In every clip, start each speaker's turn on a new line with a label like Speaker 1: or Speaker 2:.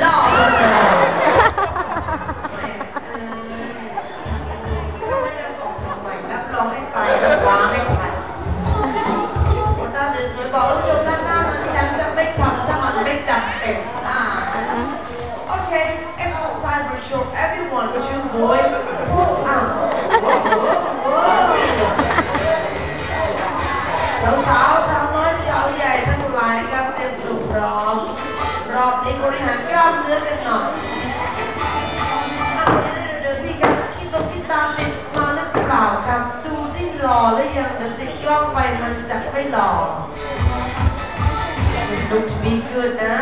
Speaker 1: หล่อเลยรับรองให้ไปรับว้าไม่ไปคนหน้าสวยๆบอกแล้วชมด้านหน้ามันยังจะไม่ทำถ้ามันไม่จำเป็นอ่า Okay, exercise for sure. Everyone, would you boy บริหารกล้ามเนื้อกันหน่อยอะเดี๋ยวๆๆพี่ครับคิดตรงที่ตามติดมาหรือเปล่าครับ ดูที่หล่อหรือยังเดี๋ยวติดกล้องไปมันจะไม่หล่อ Look to be good นะ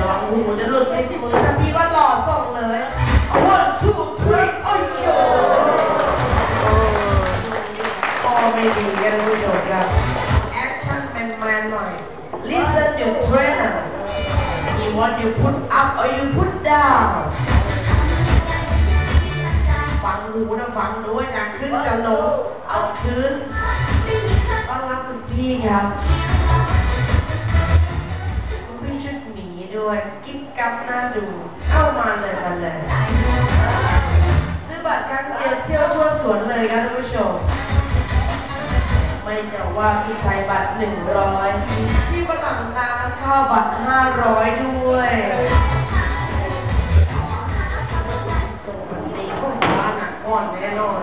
Speaker 1: ลองหูจะหลุดในมือ ไม่ดีกันผู้ชมครับ action man man หน่อย listen your trainer he want you put up or you put down ฟังหูนะฟังหูว่าจะขึ้นจะลงเอาคืนต้อนรับคุณพี่ครับคุณพี่ชุดหมีด้วยกิ๊บกับหน้าดูเข้ามาเลยมาเลยซื้อบัตรครั้งเดียวเที่ยวทั่วสวนเลยนะท่านผู้ชม ไม่จะว่าพี่ไทยบัตรหนึ่งร้อยพี่ฝรั่งน้ำเข้าบัตรห้าร้อยด้วยส่งวันนี้พวกฟ้าหนักก้อนแน่นอน